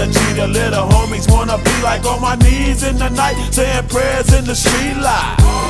a G, the little homies wanna be like on my knees in the night, saying prayers in the street light.